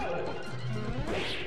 Go!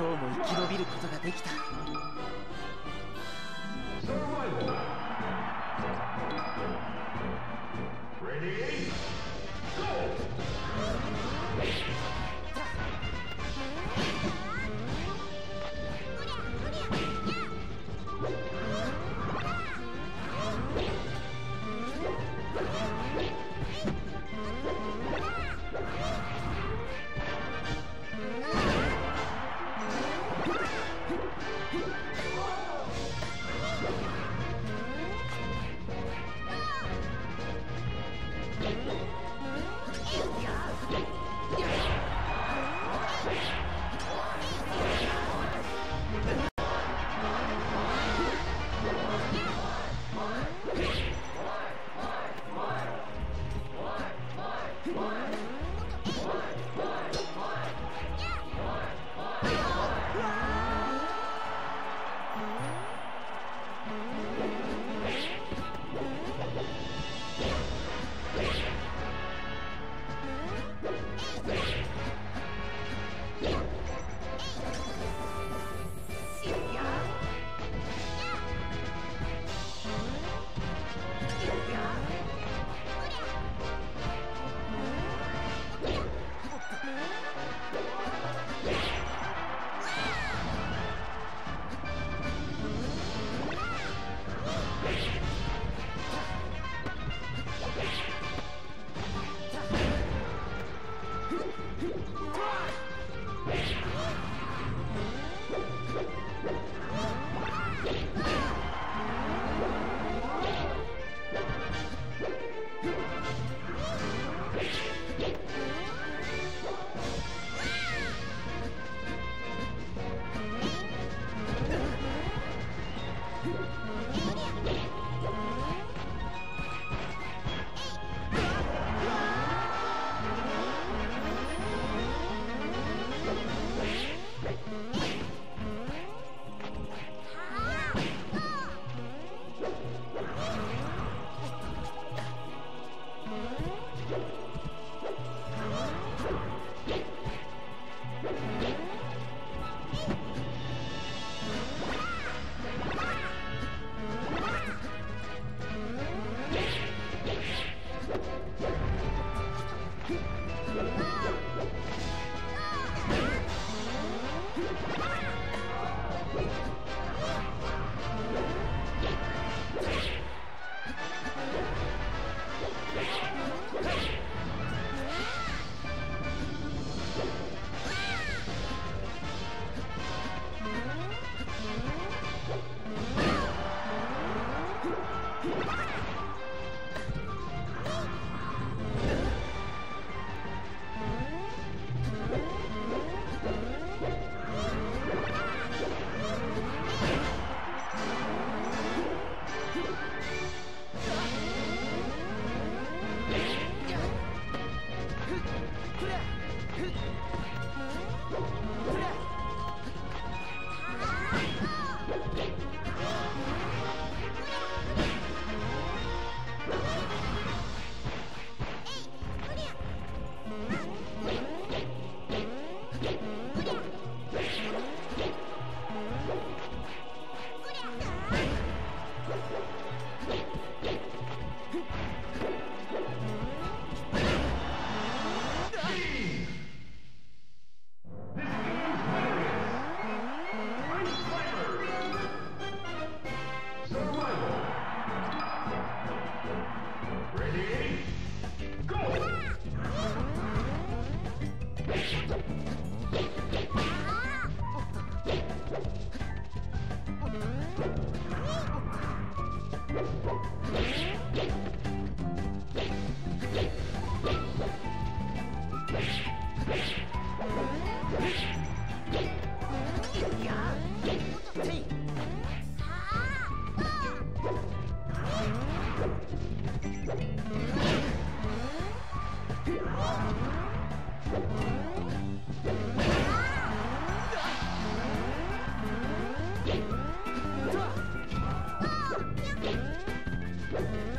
今日も生き延びることができた。Thank you.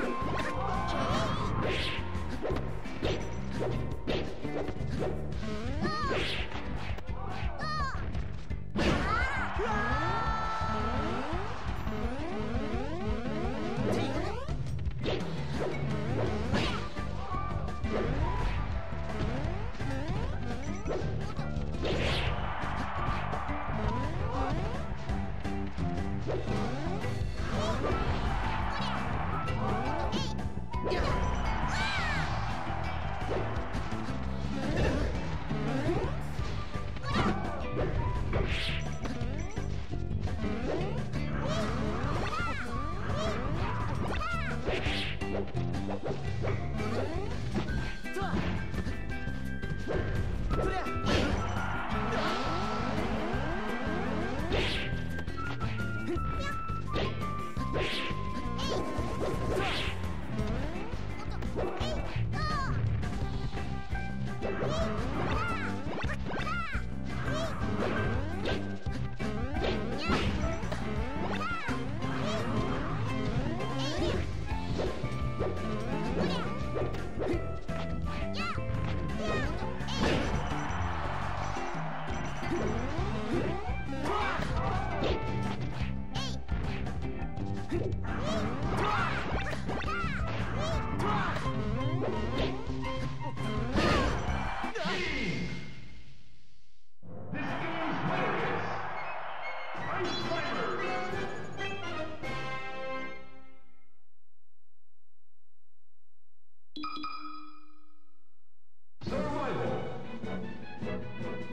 Let's go.